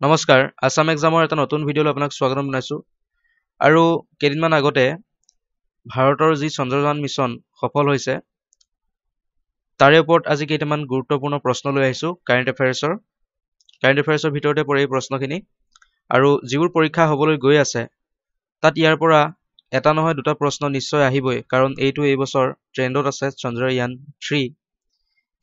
নমস্কাৰ আছাম এক্সামৰ এটা নতুন ভিডিঅ'লৈ আপোনাক স্বাগতম জনাইছোঁ। আৰু কেইদিনমান আগতে ভাৰতৰ যি চন্দ্ৰযান মিছন সফল হৈছে তাৰে ওপৰত আজি কেইটামান গুৰুত্বপূৰ্ণ প্ৰশ্ন লৈ আহিছোঁ কাৰেণ্ট এফেয়াৰ্ছৰ কাৰেণ্ট এফেয়াৰ্ছৰ ভিতৰতে পৰে এই প্ৰশ্নখিনি। আৰু যিবোৰ পৰীক্ষা হ'বলৈ গৈ আছে তাত ইয়াৰ পৰা এটা নহয় দুটা প্ৰশ্ন নিশ্চয় আহিবই কাৰণ এইটো এইবছৰ ট্ৰেণ্ডত আছে চন্দ্ৰয়ান থ্ৰী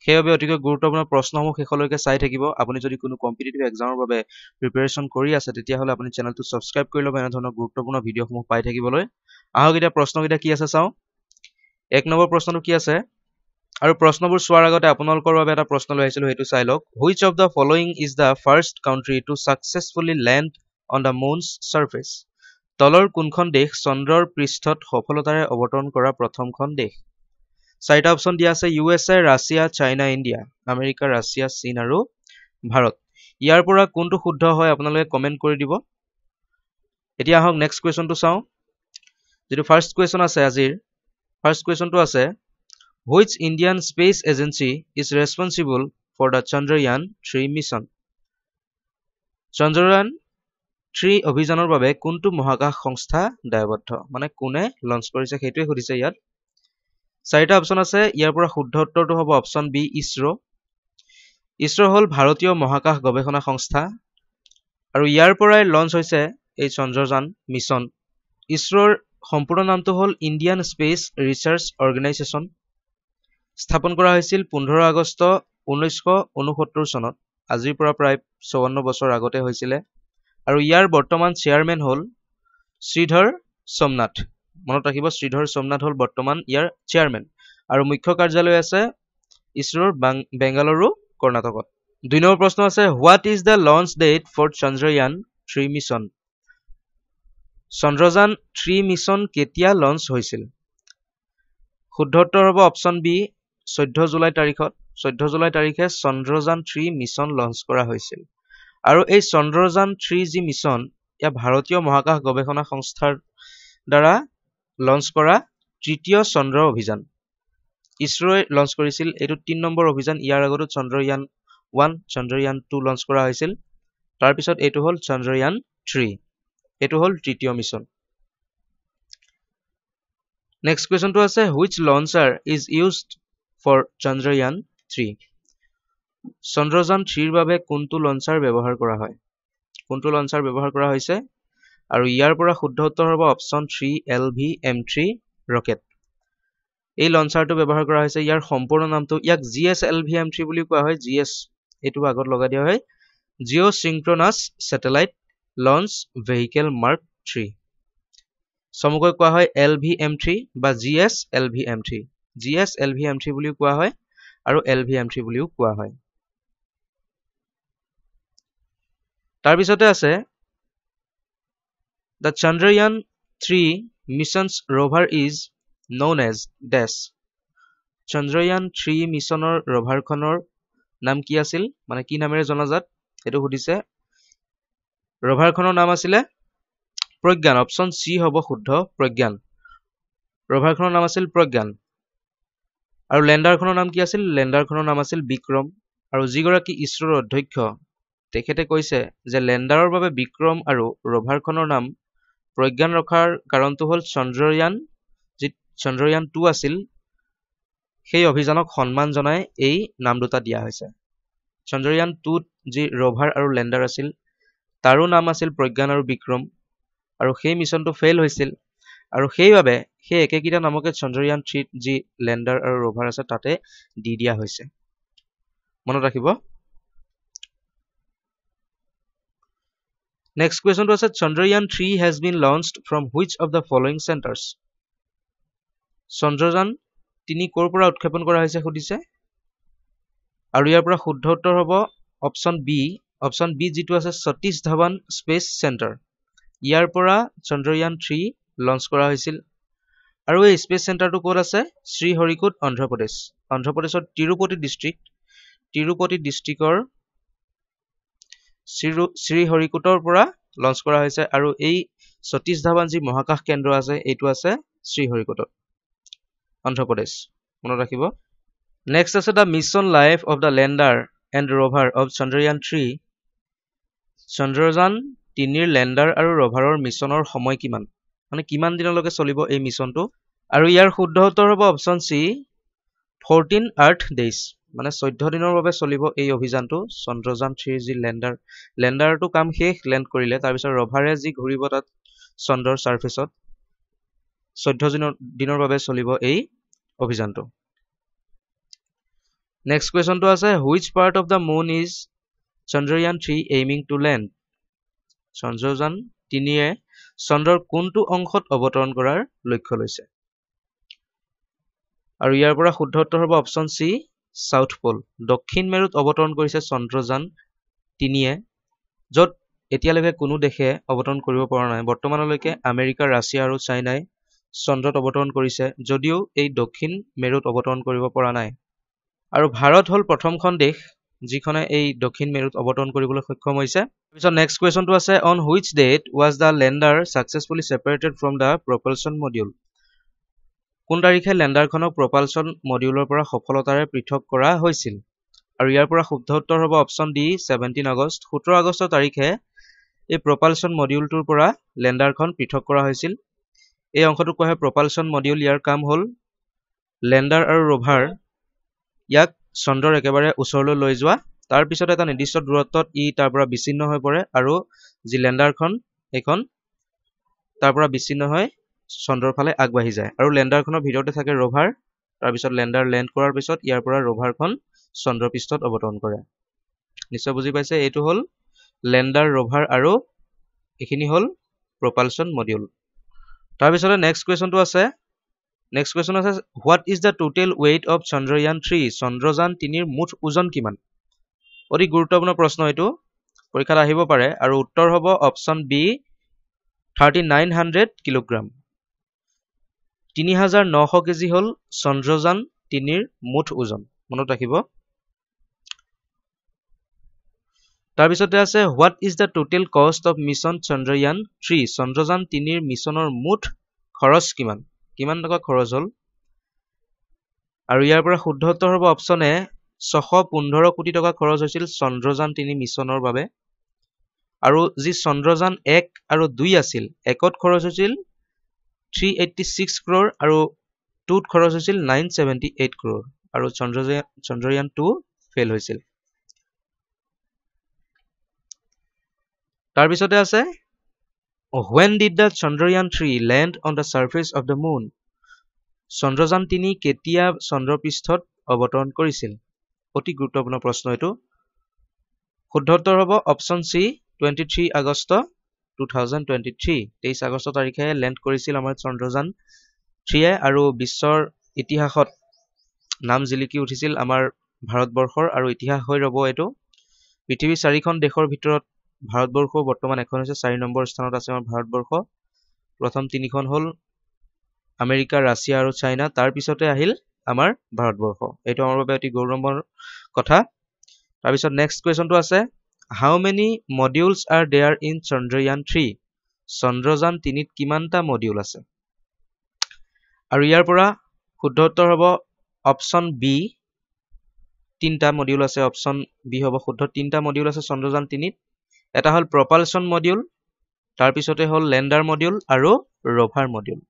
সেইবাবে অতিকৈ গুৰুত্বপূৰ্ণ প্ৰশ্নসমূহ শেষলৈকে চাই থাকিব। আপুনি যদি কোনো কম্পিটিটিভ এক্সামৰ বাবে প্ৰিপেৰেশ্যন কৰি আছে তেতিয়াহ'লে আপুনি চেনেলটো ছাবস্ক্ৰাইব কৰি ল'ব এনেধৰণৰ গুৰুত্বপূৰ্ণ ভিডিঅ'সমূহ পাই থাকিবলৈ। আহক এতিয়া প্ৰশ্নকেইটা কি আছে চাওঁ। এক নম্বৰ প্ৰশ্নটো কি আছে? আৰু প্ৰশ্নবোৰ চোৱাৰ আগতে আপোনালোকৰ বাবে এটা প্ৰশ্ন লৈ আহিছিলোঁ সেইটো চাই লওক। Which of the following is the first country to successfully land on the moon's surface তলৰ কোনখন দেশ চন্দ্ৰৰ পৃষ্ঠত সফলতাৰে অৱতৰণ কৰা প্ৰথমখন দেশ? চাৰিটা অপশ্যন দিয়া আছে U S A Russia China India America Russia চীন আৰু ভাৰত। ইয়াৰ পৰা কোনটো শুদ্ধ হয় আপোনালোকে কমেণ্ট কৰি দিব। এতিয়া আহক নেক্সট কুৱেশ্যনটো চাওঁ। যিটো ফাৰ্ষ্ট কুৱেশ্যন আছে আজিৰ ফাৰ্ষ্ট কুৱেশ্যনটো আছে which Indian space agency is responsible for the Chandrayaan three mission Chandrayaan three অভিযানৰ বাবে কোনটো মহাকাশ সংস্থা দায়বদ্ধ? মানে কোনে লঞ্চ কৰিছে সেইটোৱে সুধিছে ইয়াত। চাৰিটা অপশ্যন আছে ইয়াৰ পৰা শুদ্ধ উত্তৰটো হ'ব অপশ্যন বি ইছৰ' ইছৰ' হ'ল ভাৰতীয় মহাকাশ গৱেষণা সংস্থা আৰু ইয়াৰ পৰাই লঞ্চ হৈছে এই চন্দ্ৰযান মিছন ইছৰ'ৰ সম্পূৰ্ণ নামটো হ'ল ইণ্ডিয়ান স্পেচ ৰিচাৰ্চ অৰ্গেনাইজেশ্যন স্থাপন কৰা হৈছিল পোন্ধৰ আগষ্ট ঊনৈছশ ঊনসত্তৰ চনত। আজিৰ পৰা প্ৰায় চৌৱন্ন বছৰ আগতে হৈছিলে। আৰু ইয়াৰ বৰ্তমান চেয়াৰমেন হ'ল শ্ৰীধৰ সোমনাথ। মনত ৰাখিব শ্ৰীধৰ সোমনাথ হ'ল বৰ্তমান ইয়াৰ চেয়াৰমেন আৰু মুখ্য কাৰ্যালয় আছে ইছৰোৰ বেংগালুৰু কৰ্ণাটকত। দুই নম্বৰ প্ৰশ্ন আছে what is the launch date for Chandrayaan three mission Chandrayaan three mission কেতিয়া লঞ্চ হৈছিল? শুদ্ধ উত্তৰ হ'ব অপশ্যন বি চৈধ্য জুলাই তাৰিখত। চৈধ্য জুলাই তাৰিখে চন্দ্ৰযান থ্ৰী মিছন লঞ্চ কৰা হৈছিল। আৰু এই চন্দ্ৰযান থ্ৰী যি মিছন ইয়াৰ ভাৰতীয় মহাকাশ গৱেষণা সংস্থাৰ দ্বাৰা লঞ্চ কৰা তৃতীয় চন্দ্ৰ অভিযান। ইছৰোৱে লঞ্চ কৰিছিল এইটো তিনি নম্বৰ অভিযান। ইয়াৰ আগতো Chandrayaan one Chandrayaan two launch কৰা হৈছিল। তাৰপিছত এইটো হ'ল চন্দ্ৰয়ান থ্ৰী এইটো হ'ল তৃতীয় মিছন নেক্সট কুৱেশ্যনটো আছে which launcher is used for Chandrayaan three Chandrayaan থ্ৰীৰ বাবে কোনটো লঞ্চাৰ ব্যৱহাৰ কৰা হয়? কোনটো লঞ্চাৰ ব্যৱহাৰ কৰা হৈছে? আৰু ইয়াৰ পৰা শুদ্ধ উত্তৰ হ'ব option three L V M three rocket. এই লঞ্চাৰটো ব্যৱহাৰ কৰা হৈছে ইয়াৰ সম্পূৰ্ণ নামটো ইয়াক G S L V M three বুলি কোৱা হয় জি এছ এইটো আগত লগাই দিয়া হয় geosynchronous satellite launch vehicle mark three. চমুকৈ কোৱা হয় এল ভি এম থ্ৰী বা G S L V M three. G S L V M three বুলিও কোৱা হয় আৰু এল ভি এম থ্ৰী বুলিও কোৱা হয়। তাৰপিছতে আছে The Chandrayaan 3 mission's rover is known as Dash. Chandrayaan three মিছনৰ ৰভাৰখনৰ নাম কি আছিল? মানে কি নামেৰে জনাজাত? এইটো সুধিছে। ৰভাৰখনৰ নাম আছিলে প্ৰজ্ঞান। অপশ্যন চি হ'ব শুদ্ধ প্ৰজ্ঞান। ৰভাৰখনৰ নাম আছিল প্ৰজ্ঞান। আৰু লেণ্ডাৰখনৰ নাম কি আছিল? লেণ্ডাৰখনৰ নাম আছিল বিক্ৰম। আৰু যিগৰাকী ইছৰোৰ অধ্যক্ষ তেখেতে কৈছে যে লেণ্ডাৰৰ বাবে বিক্ৰম আৰু ৰভাৰখনৰ নাম প্ৰজ্ঞান ৰখাৰ কাৰণটো হ'ল চন্দ্ৰয়ান যি চন্দ্ৰয়ান টু আছিল সেই অভিযানক সন্মান জনাই এই নাম দুটা দিয়া হৈছে। চন্দ্ৰয়ান টুত যি ৰভাৰ আৰু লেণ্ডাৰ আছিল তাৰো নাম আছিল প্ৰজ্ঞান আৰু বিক্ৰম আৰু সেই মিছনটো ফেইল হৈছিল আৰু সেইবাবে সেই একেকেইটা নামকে চন্দ্ৰয়ান থ্ৰীত যি লেণ্ডাৰ আৰু ৰভাৰ আছে তাতে দি দিয়া হৈছে। মনত ৰাখিব। নেক্সট কুৱেশ্যনটো আছে Chandrayaan three has been launched from which of the following centres Chandrayaan তিনি ক'ৰ পৰা উৎক্ষেপণ কৰা হৈছে সুধিছে? আৰু ইয়াৰ পৰা শুদ্ধ উত্তৰ হ'ব অপশ্যন বি অপশ্যন বি যিটো আছে সতীশ ধাৱান স্পেচ চেণ্টাৰ ইয়াৰ পৰা চন্দ্ৰয়ান থ্ৰী লঞ্চ কৰা হৈছিল। আৰু এই স্পেচ চেণ্টাৰটো ক'ত আছে? শ্ৰীহৰিকোট অন্ধ্ৰপ্ৰদেশ। অন্ধ্ৰপ্ৰদেশৰ তিৰুপতি ডিষ্ট্ৰিক্ট তিৰুপতি ডিষ্ট্ৰিক্টৰ শ্ৰীহৰিকোটৰ পৰা লঞ্চ কৰা হৈছে আৰু এই সতীশ ধাৱান যি মহাকাশ কেন্দ্ৰ আছে এইটো আছে শ্ৰীহৰিকোটত অন্ধ্ৰপ্ৰদেশ মনত ৰাখিব। নেক্সট আছে the mission life of the lander and rover of Chandrayaan three Chandrayaan তিনিৰ লেণ্ডাৰ আৰু ৰভাৰৰ মিছনৰ সময় কিমান? মানে কিমান দিনলৈকে চলিব এই মিছনটো আৰু ইয়াৰ শুদ্ধ উত্তৰ হ'ব option C fourteen earth days মানে চৈধ্য দিনৰ বাবে চলিব এই অভিযানটো। চন্দ্ৰযান থ্ৰীৰ যি লেণ্ডাৰ লেণ্ডাৰটো কাম শেষ লেণ্ড কৰিলে তাৰপিছত ৰভাৰে যি ঘূৰিব তাত চন্দ্ৰৰ ছাৰ্ফেচত চৈধ্য দিনৰ দিনৰ বাবে চলিব এই অভিযানটো। নেক্সট কুৱেশ্যনটো আছে which part of the moon is Chandrayaan three aiming to land Chandrayaan তিনিয়ে চন্দ্ৰৰ কোনটো অংশত অৱতৰণ কৰাৰ লক্ষ্য লৈছে? আৰু ইয়াৰ পৰা শুদ্ধ উত্তৰ হ'ব অপশ্যন চি চাউথ পল দক্ষিণ মেৰুত অৱতৰণ কৰিছে চন্দ্ৰযান তিনিয়ে য'ত এতিয়ালৈকে কোনো দেশে অৱতৰণ কৰিব পৰা নাই। বৰ্তমানলৈকে আমেৰিকা ৰাছিয়া আৰু চাইনাই চন্দ্ৰত অৱতৰণ কৰিছে যদিও এই দক্ষিণ মেৰুত অৱতৰণ কৰিব পৰা নাই। আৰু ভাৰত হ'ল প্ৰথমখন দেশ যিখনে এই দক্ষিণ মেৰুত অৱতৰণ কৰিবলৈ সক্ষম হৈছে। তাৰপিছত নেক্সট কুৱেশ্যনটো আছে on which date was the lander successfully separated from the propulsion module কোন তাৰিখে লেণ্ডাৰখনক প্ৰপালচন মডিউলৰ পৰা সফলতাৰে পৃথক কৰা হৈছিল? আৰু ইয়াৰ পৰা শুদ্ধ উত্তৰ হ'ব অপশ্যন ডি ছেভেণ্টিন আগষ্ট। সোতৰ আগষ্ট তাৰিখে এই প্ৰপালচন মডিউলটোৰ পৰা লেণ্ডাৰখন পৃথক কৰা হৈছিল। এই অংশটোক কোৱা হয় প্ৰপালচন মডিউল ইয়াৰ কাম হ'ল লেণ্ডাৰ আৰু ৰভাৰ ইয়াক চন্দ্ৰৰ একেবাৰে ওচৰলৈ লৈ যোৱা। তাৰপিছত এটা নিৰ্দিষ্ট দূৰত্বত ই তাৰ পৰা বিচ্ছিন্ন হৈ পৰে আৰু যি লেণ্ডাৰখন সেইখন তাৰ পৰা বিচ্ছিন্ন হৈ চন্দ্ৰৰ ফালে আগবাঢ়ি যায়। আৰু লেণ্ডাৰখনৰ ভিতৰতে থাকে ৰভাৰ তাৰপিছত লেণ্ডাৰ লেণ্ড কৰাৰ পিছত ইয়াৰ পৰা ৰভাৰখন চন্দ্ৰপৃষ্ঠত অৱতৰণ কৰে। নিশ্চয় বুজি পাইছে? এইটো হ'ল লেণ্ডাৰ ৰভাৰ আৰু এইখিনি হ'ল প্ৰপালচন মডিউল তাৰপিছতে নেক্সট কুৱেশ্যনটো আছে। নেক্সট কুৱেশ্যন আছে what is the total weight of Chandrayaan three Chandrayaan তিনিৰ মুঠ ওজন কিমান? অতি গুৰুত্বপূৰ্ণ প্ৰশ্ন এইটো। পৰীক্ষাত আহিব পাৰে। আৰু উত্তৰ হ'ব option B thirty nine hundred kilogram তিনি হাজাৰ নশ কেজি হ'ল চন্দ্ৰযান তিনিৰ মুঠ ওজন। মনত ৰাখিব। তাৰপিছতে আছে what is the total cost of mission Chandrayaan three Chandrayaan তিনিৰ মিছনৰ মুঠ খৰচ কিমান? কিমান টকা খৰচ হ'ল? আৰু ইয়াৰ পৰা শুদ্ধ উত্তৰ হ'ব অপশ্যন ছশ পোন্ধৰ কোটি টকা খৰচ হৈছিল চন্দ্ৰযান তিনি মিছনৰ বাবে। আৰু যি চন্দ্ৰযান এক আৰু দুই আছিল একত খৰচ হৈছিল থ্ৰী এইটটি ছিক্স ক্ৰ'ৰ আৰু টুত খৰচ হৈছিল নাইন ছেভেণ্টি এইট ক্ৰ'ৰ আৰু চন্দ্ৰযান চন্দ্ৰয়ান টু ফেইল হৈছিল। তাৰপিছতে আছে when did the Chandrayaan three land on the surface of the moon Chandrayaan তিনি কেতিয়া চন্দ্ৰপৃষ্ঠত অৱতৰণ কৰিছিল? অতি গুৰুত্বপূৰ্ণ প্ৰশ্ন এইটো। শুদ্ধ উত্তৰ হ'ব option C twenty three August two thousand twenty three তেইছ আগষ্ট তাৰিখে লেণ্ড কৰিছিল আমাৰ চন্দ্ৰযান থ্ৰীয়ে আৰু বিশ্বৰ ইতিহাসত নাম জিলিকি উঠিছিল আমাৰ ভাৰতবৰ্ষৰ আৰু ইতিহাস হৈ ৰ'ব এইটো। পৃথিৱীৰ চাৰিখন দেশৰ ভিতৰত ভাৰতবৰ্ষও বৰ্তমান এখন হৈছে চাৰি নম্বৰ স্থানত আছে আমাৰ ভাৰতবৰ্ষ। প্ৰথম তিনিখন হ'ল আমেৰিকা ৰাছিয়া আৰু চাইনা তাৰ পিছতে আহিল আমাৰ ভাৰতবৰ্ষ। এইটো আমাৰ বাবে অতি গৌৰৱৰ কথা। তাৰপিছত নেক্সট কুৱেশ্যনটো আছে how many modules are there in Chandrayaan three Chandrayaan তিনিত কিমানটা মডিউল আছে? আৰু ইয়াৰ পৰা শুদ্ধ উত্তৰ হ'ব অপশ্যন বি তিনিটা মডিউল আছে অপশ্যন বি হ'ব শুদ্ধ তিনিটা মডিউল আছে চন্দ্ৰযান তিনিত এটা হ'ল প্ৰপালচন মডিউল তাৰপিছতে হ'ল লেণ্ডাৰ মডিউল আৰু ৰভাৰ মডিউল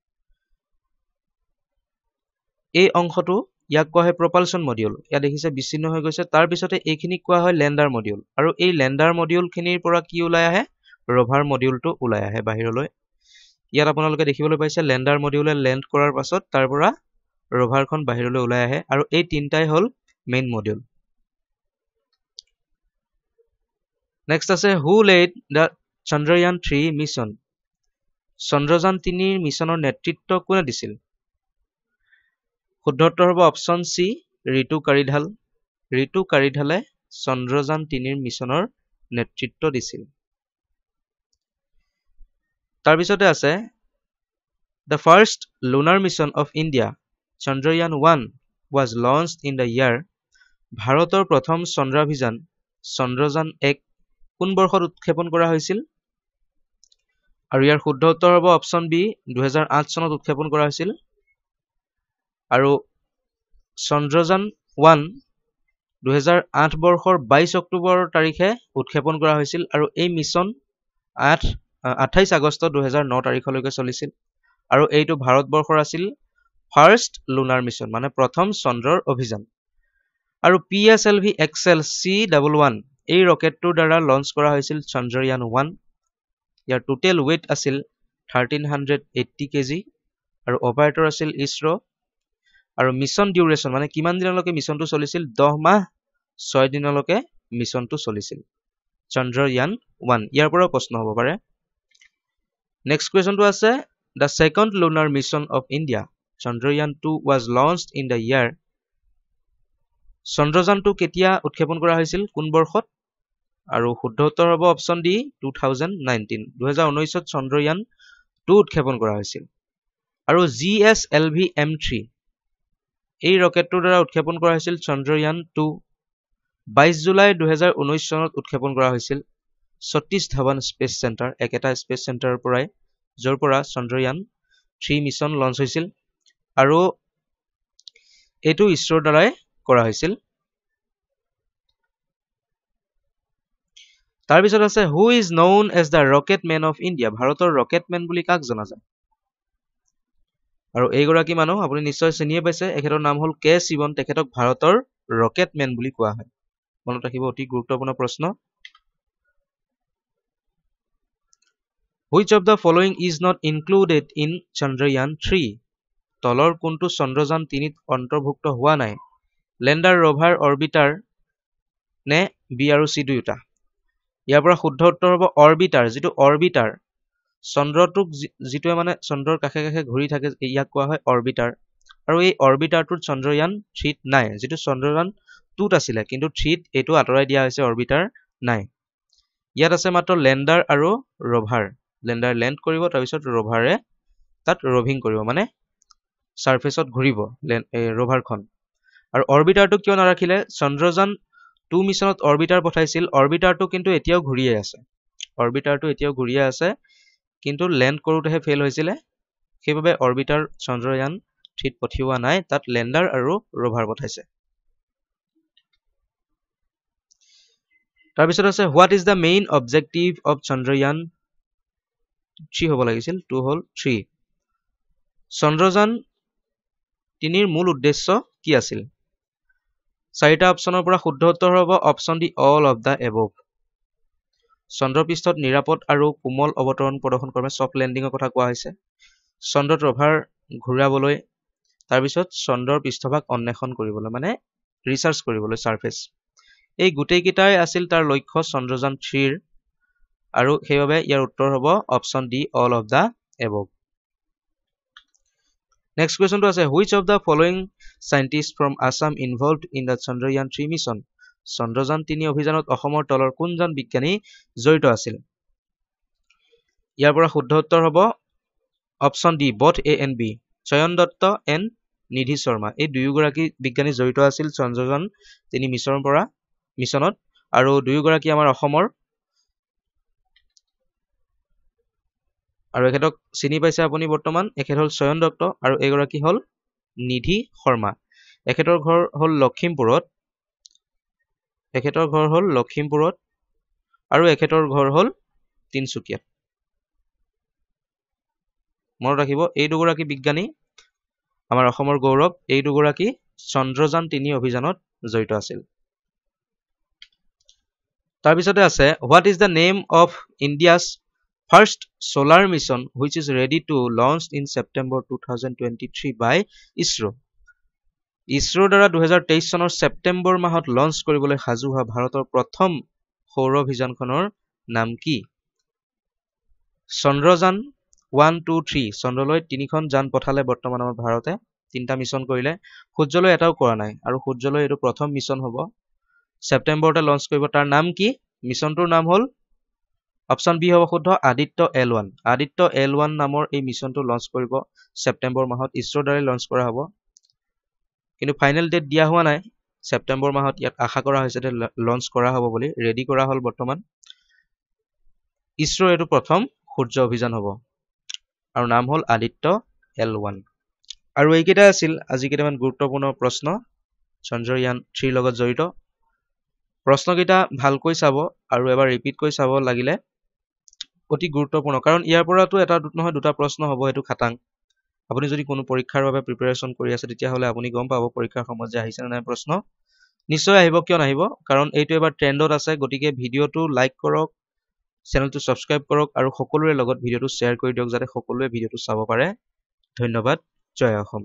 এই অংশটো ইয়াক কোৱা হয় প্ৰপালচন মডিউল ইয়াত দেখিছে বিচ্ছিন্ন হৈ গৈছে। তাৰপিছতে এইখিনিক কোৱা হয় লেণ্ডাৰ মডিউল আৰু এই লেণ্ডাৰ মডিউলখিনিৰ পৰা কি ওলাই আহে? ৰভাৰ মডিউলটো ওলাই আহে বাহিৰলৈ। ইয়াত আপোনালোকে দেখিবলৈ পাইছে লেণ্ডাৰ মডিউলে লেণ্ড কৰাৰ পাছত তাৰ পৰা ৰভাৰখন বাহিৰলৈ ওলাই আহে। আৰু এই তিনিটাই হ'ল মেইন মডিউল নেক্সট আছে who led the Chandrayaan three mission Chandrayaan তিনিৰ মিছনৰ নেতৃত্ব কোনে দিছিল? শুদ্ধ উত্তৰ হ'ব অপশ্যন চি ঋতু কাৰিঢাল। ঋতু কাৰিঢালে চন্দ্ৰযান তিনিৰ মিছনৰ নেতৃত্ব দিছিল। তাৰপিছতে আছে the first lunar mission of India Chandrayaan one was launch in the year ভাৰতৰ প্ৰথম চন্দ্ৰাভিযান চন্দ্ৰযান এক কোন বৰ্ষত উৎক্ষেপণ কৰা হৈছিল? আৰু ইয়াৰ শুদ্ধ উত্তৰ হ'ব অপশ্যন বি দুহেজাৰ আঠ চনত উৎক্ষেপণ কৰা হৈছিল। আৰু চন্দ্ৰযান ওৱান দুহেজাৰ আঠ বৰ্ষৰ বাইছ অক্টোবৰ তাৰিখে উৎক্ষেপণ কৰা হৈছিল আৰু এই মিছন আঠ আঠাইছ আগষ্ট দুহেজাৰ ন তাৰিখলৈকে চলিছিল। আৰু এইটো ভাৰতবৰ্ষৰ আছিল ফাৰ্ষ্ট লুনাৰ মিছন মানে প্ৰথম চন্দ্ৰৰ অভিযান। আৰু P S L V XL C double one এই ৰকেটটোৰ দ্বাৰা লঞ্চ কৰা হৈছিল চন্দ্ৰয়ান ওৱান। ইয়াৰ টোটেল ৱেইট আছিল থাৰ্টিন হাণ্ড্ৰেড এইট্টি কেজি আৰু অপাৰেটৰ আছিল ইছৰ' আৰু মিছন ডিউৰেশ্যন মানে কিমান দিনলৈকে মিছনটো চলিছিল? দহ মাহ ছয় দিনলৈকে মিছনটো চলিছিল। চন্দ্ৰয়ান ওৱান ইয়াৰ পৰাও প্ৰশ্ন হ'ব পাৰে। নেক্সট কুৱেশ্যনটো আছে the second lunar mission of India Chandrayaan two was launch in the year চন্দ্ৰযানটো কেতিয়া উৎক্ষেপণ কৰা হৈছিল? কোন বৰ্ষত? আৰু শুদ্ধ উত্তৰ হ'ব option D two thousand nineteen দুহেজাৰ ঊনৈছত চন্দ্ৰয়ান টু উৎক্ষেপণ কৰা হৈছিল। আৰু G S L V M three এই ৰকেটটোৰ দ্বাৰা উৎক্ষেপণ কৰা হৈছিল চন্দ্ৰয়ান টু। বাইছ জুলাই দুহেজাৰ ঊনৈছ চনত উৎক্ষেপণ কৰা হৈছিল সতীশ ধাৱান স্পেচ চেণ্টাৰ একেটা স্পেচ চেণ্টাৰৰ পৰাই য'ৰ পৰা চন্দ্ৰয়ান থ্ৰী মিছন লঞ্চ হৈছিল আৰু এইটো ইছৰোৰ দ্বাৰাই কৰা হৈছিল। তাৰপিছত আছে who is known as the rocket man of India ভাৰতৰ ৰকেট মেন বুলি কাক জনা যায়? আৰু এইগৰাকী মানুহ আপুনি নিশ্চয় চিনিয়ে পাইছে এখেতৰ নাম হ'ল কে শিৱন তেখেতক ভাৰতৰ ৰকেট মেন বুলি কোৱা হয়। মনত ৰাখিব অতি গুৰুত্বপূৰ্ণ প্ৰশ্ন। Which of the following is not included in Chandrayaan three তলৰ কোনটো চন্দ্ৰযান তিনিত অন্তৰ্ভুক্ত হোৱা নাই? লেণ্ডাৰ ৰভাৰ অৰ্বিটাৰ নে বি আৰু চি দুয়োটা? ইয়াৰ পৰা শুদ্ধ উত্তৰ হ'ব অৰ্বিটাৰ যিটো অৰ্বিটাৰ চন্দ্ৰটোক যিটোৱে মানে চন্দ্ৰৰ কাষে কাষে ঘূৰি থাকে ইয়াক কোৱা হয় অৰ্বিটাৰ। আৰু এই অৰ্বিটাৰটোত চন্দ্ৰয়ান থ্ৰীত নাই যিটো চন্দ্ৰযান টুত আছিলে কিন্তু থ্ৰীত এইটো আঁতৰাই দিয়া হৈছে অৰ্বিটাৰ নাই। ইয়াত আছে মাত্ৰ লেণ্ডাৰ আৰু ৰভাৰ। লেণ্ডাৰ লেণ্ড কৰিব তাৰপিছত ৰভাৰে তাত ৰভিং কৰিব মানে ছাৰ্ফেচত ঘূৰিব ৰভাৰখন। আৰু অৰ্বিটাৰটো কিয় নাৰাখিলে? চন্দ্ৰযান টু মিছনত অৰ্বিটাৰ পঠাইছিল। অৰ্বিটাৰটো কিন্তু এতিয়াও ঘূৰিয়ে আছে। অৰ্বিটাৰটো এতিয়াও ঘূৰিয়ে আছে। কিন্তু লেণ্ড কৰোঁতেহে ফেইল হৈছিলে। সেইবাবে অৰ্বিটাৰ চন্দ্ৰয়ান থ্ৰীত পঠিওৱা নাই তাত লেণ্ডাৰ আৰু ৰভাৰ পঠাইছে। তাৰপিছত আছে what is the main objective of Chandrayaan three হ'ব লাগিছিল টু হ'ল থ্ৰী। চন্দ্ৰযান তিনিৰ মূল উদ্দেশ্য কি আছিল? চাৰিটা অপশ্যনৰ পৰা শুদ্ধ উত্তৰ হ'ব option D all of the above. চন্দ্ৰপৃষ্ঠত নিৰাপদ আৰু কোমল অৱতৰণ প্ৰদৰ্শন কৰ্মে ছফ্ট লেণ্ডিঙৰ কথা কোৱা হৈছে। চন্দ্ৰত ৰভাৰ ঘূৰাবলৈ তাৰপিছত চন্দ্ৰৰ পৃষ্ঠভাগ অন্বেষণ কৰিবলৈ মানে ৰিচাৰ্চ কৰিবলৈ ছাৰ্ফেচ এই গোটেইকেইটাই আছিল তাৰ লক্ষ্য চন্দ্ৰযান থ্ৰীৰ আৰু সেইবাবে ইয়াৰ উত্তৰ হ'ব option D all of the above next কুৱেশ্যনটো আছে which of the following scientist from Assam involve in the Chandrayaan three mission Chandrayaan তিনি অভিযানত অসমৰ তলৰ কোনজন বিজ্ঞানী জড়িত আছিল? ইয়াৰ পৰা শুদ্ধ উত্তৰ হ'ব option D both A and B. Chayan Dutta and নিধি শৰ্মা। এই দুয়োগৰাকী বিজ্ঞানী জড়িত আছিল চন্দ্ৰযান তিনি মিছনৰ পৰা মিছনত। আৰু দুয়োগৰাকী আমাৰ অসমৰ। আৰু এখেতক চিনি পাইছে আপুনি বৰ্তমান? এখেত হ'ল চয়ন দত্ত আৰু এগৰাকী হ'ল নিধি শৰ্মা। এখেতৰ ঘৰ হ'ল লখিমপুৰত। এখেতৰ ঘৰ হ'ল লখিমপুৰত আৰু এখেতৰ ঘৰ হ'ল তিনচুকীয়াত মনত ৰাখিব এই দুগৰাকী বিজ্ঞানী আমাৰ অসমৰ গৌৰৱ এই দুগৰাকী চন্দ্ৰযান তিনি অভিযানত জড়িত আছিল। তাৰপিছতে আছে what is the name of India's first solar mission which is ready to launch in September two thousand twenty three by ISRO' ইছৰোৰ দ্বাৰা দুহেজাৰ তেইছ চনৰ ছেপ্টেম্বৰ মাহত লঞ্চ কৰিবলৈ সাজু হোৱা ভাৰতৰ প্ৰথম সৌৰ অভিযানখনৰ নাম কি? Chandrayaan one two three. চন্দ্ৰলৈ তিনিখন যান পঠালে বৰ্তমান আমাৰ ভাৰতে। তিনিটা মিছন কৰিলে। সূৰ্যলৈ এটাও কৰা নাই। আৰু সূৰ্যলৈ এইটো প্ৰথম মিছন হ'ব। ছেপ্টেম্বৰতে লঞ্চ কৰিব। তাৰ নাম কি? মিছনটোৰ নাম হ'ল অপশ্যন বি হ'ব শুদ্ধ Aditya L one. Aditya L one নামৰ এই মিছনটো লঞ্চ কৰিব ছেপ্টেম্বৰ মাহত ইছৰোৰ দ্বাৰাই লঞ্চ কৰা হ'ব। কিন্তু ফাইনেল ডেট দিয়া হোৱা নাই। ছেপ্টেম্বৰ মাহত ইয়াত আশা কৰা হৈছে যে লঞ্চ কৰা হ'ব বুলি ৰেডি কৰা হ'ল বৰ্তমান। ইছৰোৰ এইটো প্ৰথম সূৰ্য অভিযান হ'ব। আৰু নাম হ'ল আদিত্য এল ওৱান। আৰু এইকেইটাই আছিল আজি কেইটামান গুৰুত্বপূৰ্ণ প্ৰশ্ন। চন্দ্ৰয়ান থ্ৰীৰ লগত জড়িত। প্ৰশ্নকেইটা ভালকৈ চাব আৰু এবাৰ ৰিপিট কৰি চাব লাগিলে অতি গুৰুত্বপূৰ্ণ। কাৰণ ইয়াৰ পৰাতো এটা নহয় দুটা প্ৰশ্ন হ'ব সেইটো খাটাং। আপুনি যদি কোনো পৰীক্ষাৰ বাবে প্ৰিপেৰেশ্যন কৰি আছে তেতিয়াহ'লে আপুনি গম পাব পৰীক্ষাৰ সময়ত যে আহিছে নে নাই প্ৰশ্ন। নিশ্চয় আহিব কিয় নাহিব? কাৰণ এইটো এবাৰ ট্ৰেণ্ডত আছে গতিকে ভিডিঅ'টো লাইক কৰক চেনেলটো ছাবস্ক্ৰাইব কৰক আৰু সকলোৰে লগত ভিডিঅ'টো শ্বেয়াৰ কৰি দিয়ক যাতে সকলোৱে ভিডিঅ'টো চাব পাৰে। ধন্যবাদ জয় অসম।